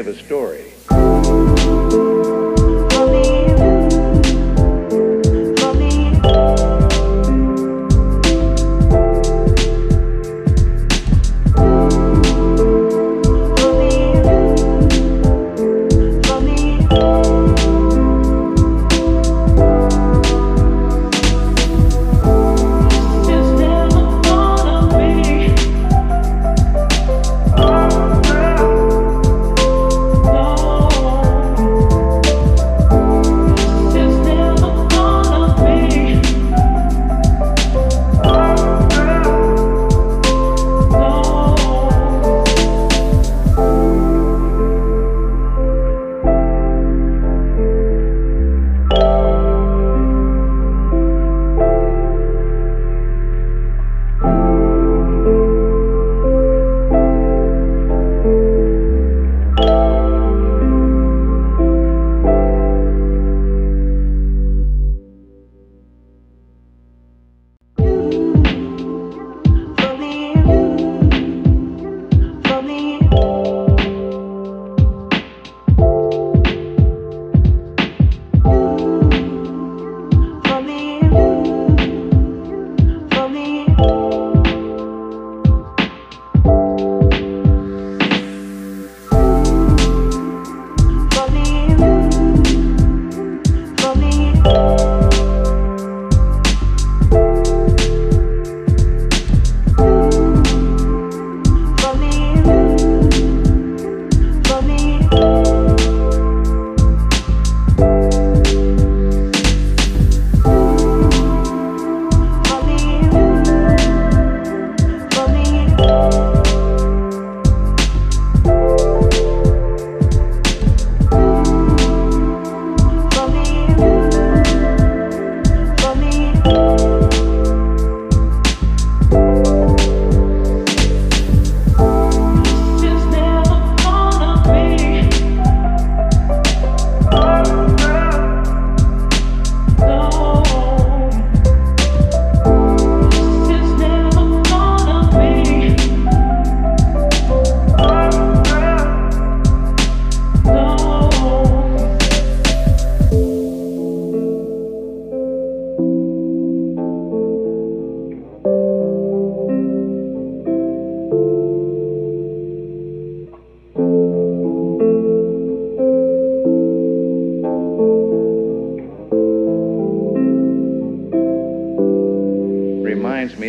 of a story.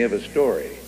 Of a story.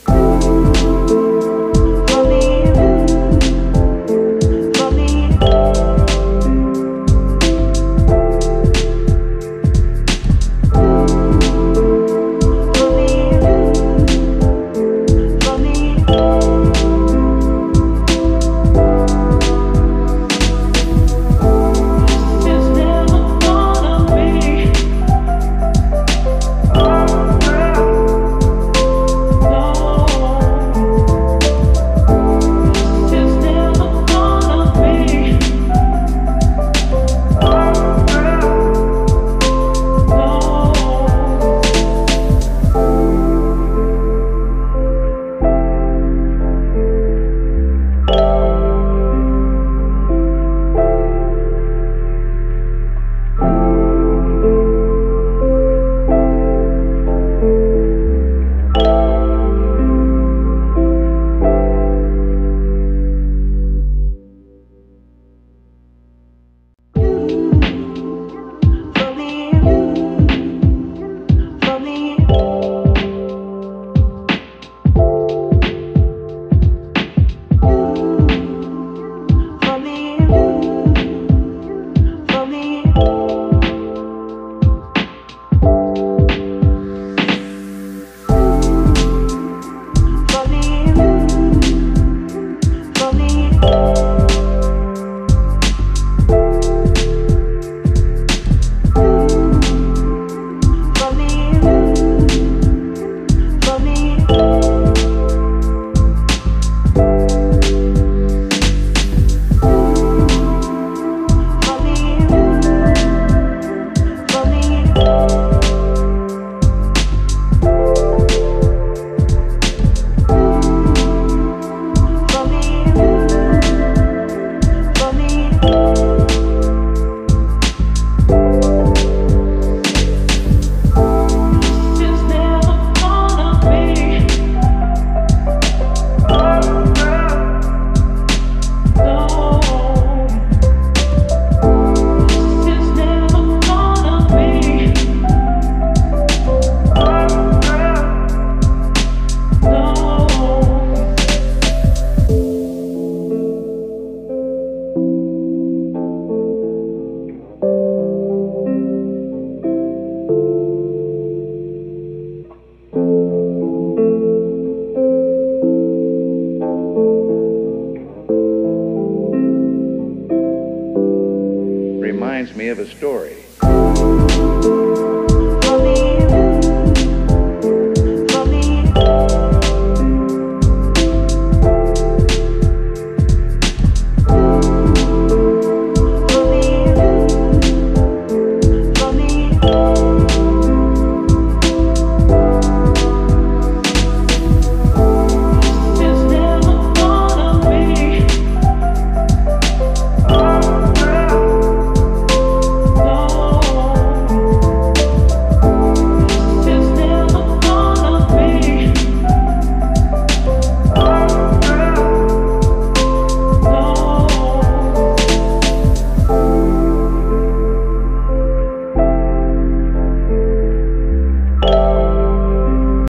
Of a story.